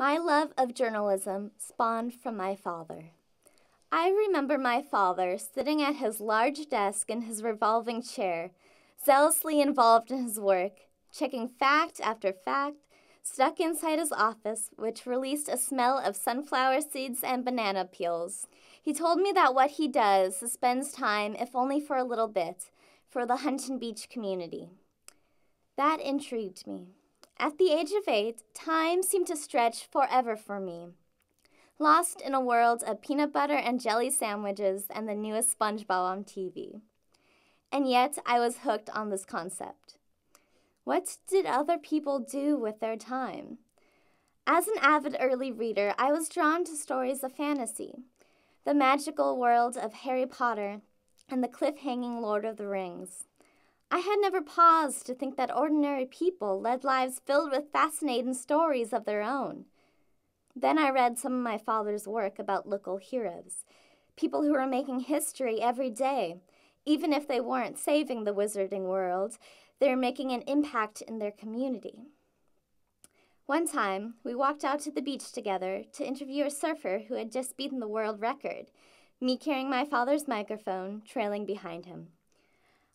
My love of journalism spawned from my father. I remember my father sitting at his large desk in his revolving chair, zealously involved in his work, checking fact after fact, stuck inside his office, which released a smell of sunflower seeds and banana peels. He told me that what he does spends time, if only for a little bit, for the Huntington Beach community. That intrigued me. At the age of eight, time seemed to stretch forever for me lost in a world of peanut butter and jelly sandwiches and the newest SpongeBob on TV. And yet, I was hooked on this concept. What did other people do with their time? As an avid early reader, I was drawn to stories of fantasy, the magical world of Harry Potter, and the cliff hanging Lord of the Rings. I had never paused to think that ordinary people led lives filled with fascinating stories of their own. Then I read some of my father's work about local heroes, people who were making history every day. Even if they weren't saving the wizarding world, they were making an impact in their community. One time, we walked out to the beach together to interview a surfer who had just beaten the world record, me carrying my father's microphone, trailing behind him.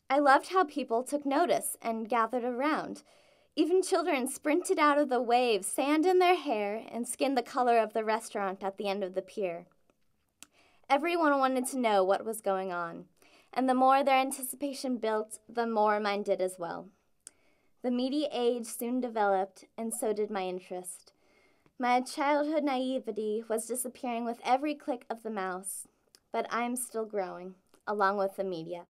I loved how people took notice and gathered around. Even children sprinted out of the waves, sand in their hair, and skinned the color of the restaurant at the end of the pier. Everyone wanted to know what was going on, and the more their anticipation built, the more mine did as well. The media age soon developed, and so did my interest. My childhood naivety was disappearing with every click of the mouse, but I'm still growing, along with the media.